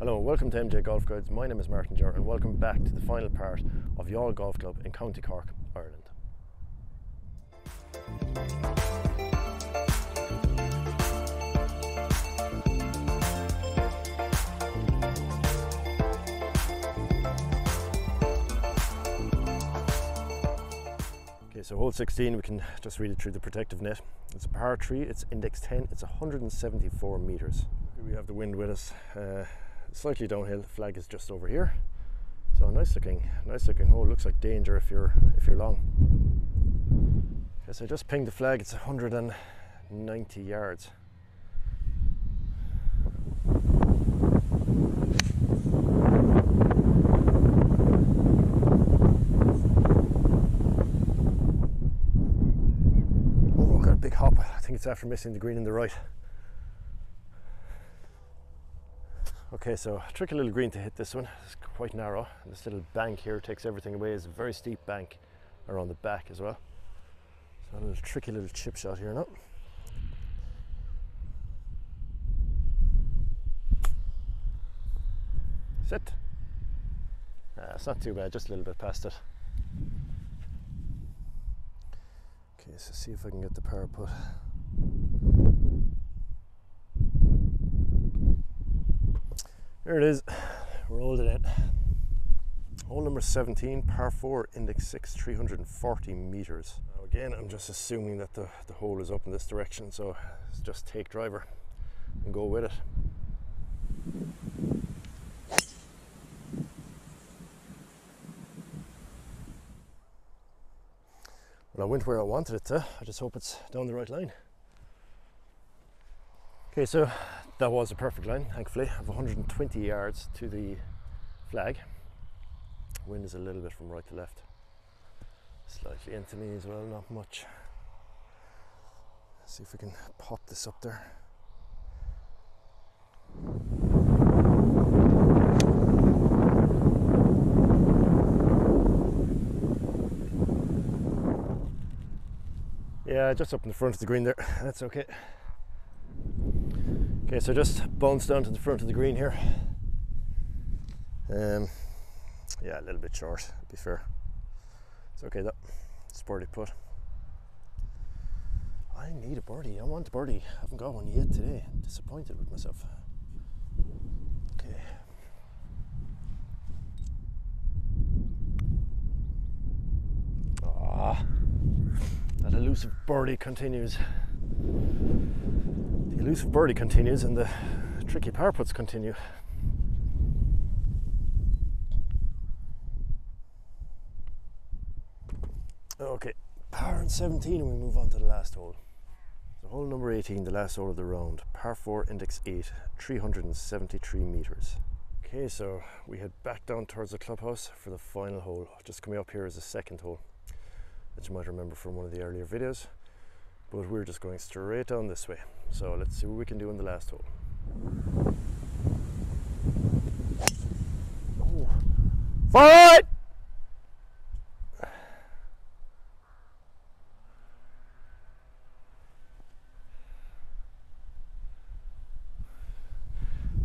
Hello welcome to MJ Golf Guides. My name is Martin Jar and welcome back to the final part of Youghal Golf Club in County Cork, Ireland. Okay, so hole 16, we can just read it through the protective net. It's a par 3, it's index 10, it's 174 metres. We have the wind with us, uh, slightly downhill, the flag is just over here. So nice looking, nice looking hole, looks like danger if you're, if you're long. Yes, I just pinged the flag, it's 190 yards. Oh, got a big hop. I think it's after missing the green in the right. Okay, so tricky little green to hit this one. It's quite narrow. This little bank here takes everything away. It's a very steep bank around the back as well. So a little tricky little chip shot here now. Sit. Uh, it's not too bad, just a little bit past it. Okay, so see if I can get the power put. There it is. Rolled it in. Hole number 17, par 4, index 6, 340 meters. Now again, I'm just assuming that the, the hole is up in this direction, so just take driver and go with it. Well, I went where I wanted it to. I just hope it's down the right line. Okay, so that was a perfect line, thankfully. of 120 yards to the flag. Wind is a little bit from right to left. Slightly into me as well, not much. Let's see if we can pop this up there. Yeah, just up in the front of the green there. That's okay. Okay, so just bounce down to the front of the green here. Um, yeah, a little bit short, to be fair. It's okay though. Sporty putt. I need a birdie. I want a birdie. I haven't got one yet today. I'm disappointed with myself. Okay. Ah, that elusive birdie continues. Elusive birdie continues and the tricky par putts continue. Okay, par and 17 and we move on to the last hole. So hole number 18, the last hole of the round, par 4, index 8, 373 metres. Okay, so we head back down towards the clubhouse for the final hole. Just coming up here is the second hole that you might remember from one of the earlier videos. But we're just going straight down this way. So let's see what we can do in the last hole. Oh.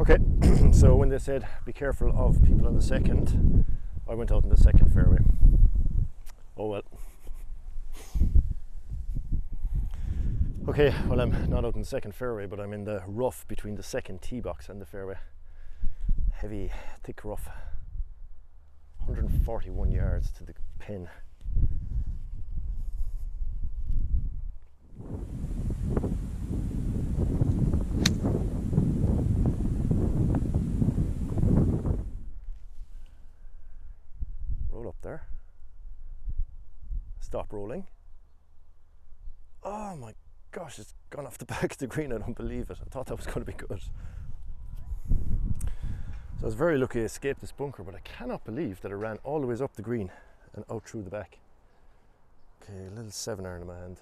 Okay, so when they said be careful of people on the second, I went out in the second fairway. Oh well. Okay, well, I'm not out in the second fairway, but I'm in the rough between the second tee box and the fairway. Heavy, thick rough. 141 yards to the pin. Roll up there. Stop rolling. Oh my gosh, it's gone off the back of the green. I don't believe it. I thought that was going to be good. So I was very lucky I escaped this bunker, but I cannot believe that it ran all the way up the green and out through the back. Okay, a little seven iron in my hand.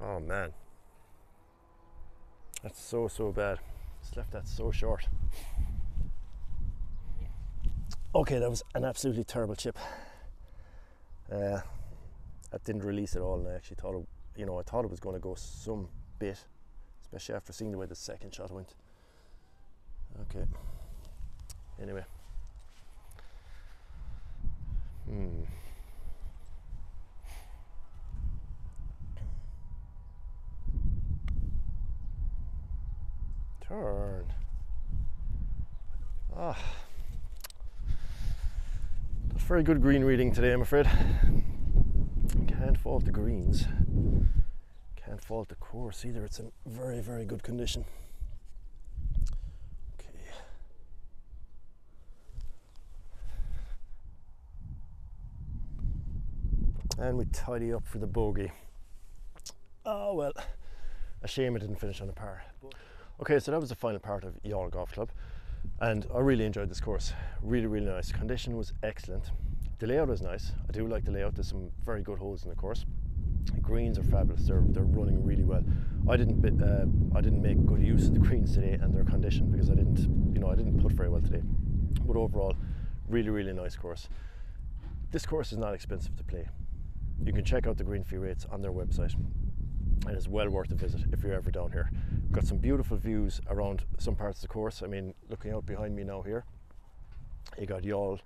Oh man. That's so, so bad. Just left that so short. Okay, that was an absolutely terrible chip. Uh, didn't release at all, and I actually thought it, you know, I thought it was going to go some bit, especially after seeing the way the second shot went. Okay. Anyway. Hmm. Turn. Ah. Very good green reading today, I'm afraid. Can't fault the greens. Can't fault the course either. It's in very, very good condition. Okay. And we tidy up for the bogey. Oh well, a shame it didn't finish on a par. Okay, so that was the final part of Youghal Golf Club, and I really enjoyed this course. Really, really nice. Condition was excellent. The layout is nice. I do like the layout. There's some very good holes in the course. greens are fabulous. They're they're running really well. I didn't bit, uh, I didn't make good use of the greens today and their condition because I didn't you know I didn't putt very well today. But overall, really really nice course. This course is not expensive to play. You can check out the green fee rates on their website and it's well worth a visit if you're ever down here. Got some beautiful views around some parts of the course. I mean, looking out behind me now here, you got Youghal,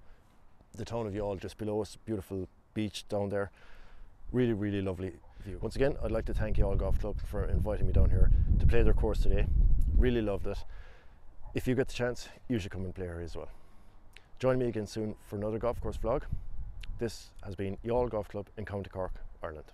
the town of Youghal just below us, beautiful beach down there. Really, really lovely view. Once again, I'd like to thank Youghal Golf Club for inviting me down here to play their course today. Really loved it. If you get the chance, you should come and play here as well. Join me again soon for another golf course vlog. This has been Youghal Golf Club in County Cork, Ireland.